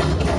Okay.